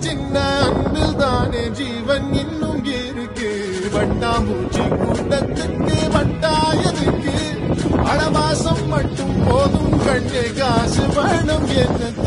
சின்ன அன்பில் தானே ஜீவன் இன்னும் இருக்கு. வட்டாம்பூச்சி கூட்டத்துக்கு வட்டாயதுக்கு அடவாசம் மட்டும் போதும் கண்ணே காசு வேணும் என்ன